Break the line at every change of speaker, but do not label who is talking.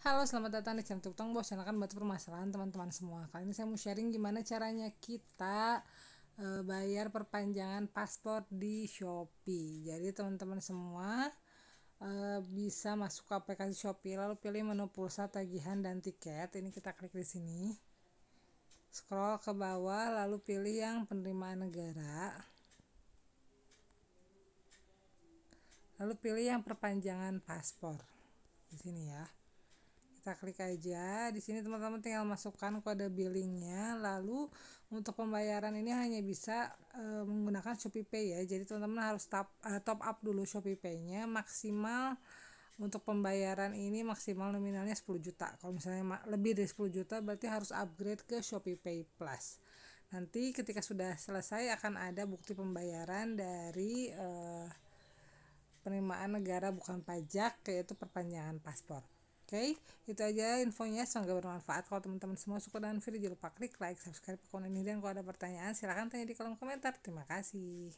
Halo, selamat datang di channel Tukang Bos. Channel kan batu permasalahan teman-teman semua. Kali ini saya mau sharing gimana caranya kita e, bayar perpanjangan paspor di Shopee. Jadi teman-teman semua e, bisa masuk ke aplikasi Shopee lalu pilih menu pulsa, tagihan dan tiket. Ini kita klik di sini. Scroll ke bawah lalu pilih yang penerimaan negara. Lalu pilih yang perpanjangan paspor. Di sini ya kita klik aja. Di sini teman-teman tinggal masukkan kode billingnya. Lalu untuk pembayaran ini hanya bisa e, menggunakan Shopee Pay ya. Jadi teman-teman harus top, e, top up dulu Shopee Pay nya maksimal untuk pembayaran ini maksimal nominalnya 10 juta. Kalau misalnya lebih dari 10 juta berarti harus upgrade ke Shopee Pay Plus. Nanti ketika sudah selesai akan ada bukti pembayaran dari e, penerimaan negara bukan pajak yaitu perpanjangan paspor Oke, okay, itu aja infonya. Semoga bermanfaat. Kalau teman-teman semua suka dengan video, jangan lupa klik like, subscribe, komen ini. Dan kalau ada pertanyaan, silahkan tanya di kolom komentar. Terima kasih.